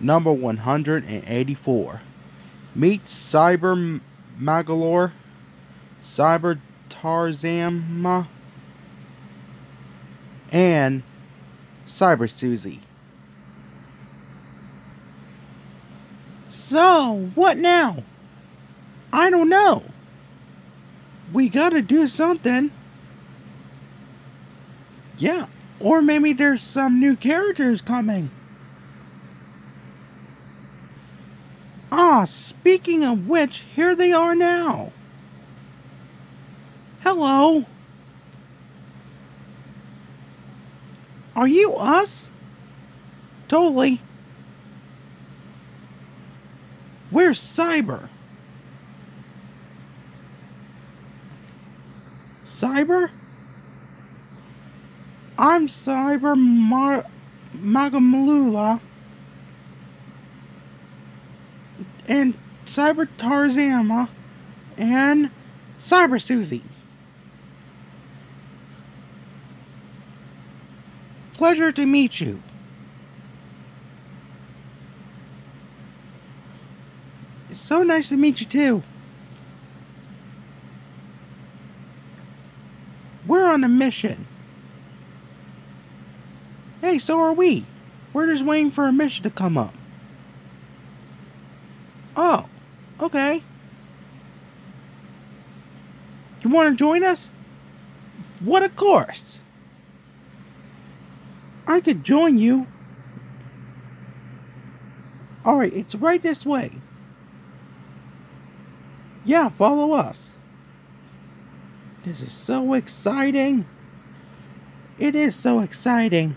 number 184. Meet Cyber Magolor, Cyber Taranza, and Cyber Susie. So, what now? I don't know. We gotta do something. Yeah, or maybe there's some new characters coming. Ah, speaking of which, here they are now. Hello. Are you us? Totally. Where's Cyber? Cyber? I'm Cyber Mar- Magamalula. And Cyber Taranza. And Cyber Susie. Pleasure to meet you. It's so nice to meet you too. We're on a mission. Hey, so are we. We're just waiting for a mission to come up. Oh, okay. You want to join us? What of course. I could join you. Alright, it's right this way. Yeah, follow us. This is so exciting. It is so exciting.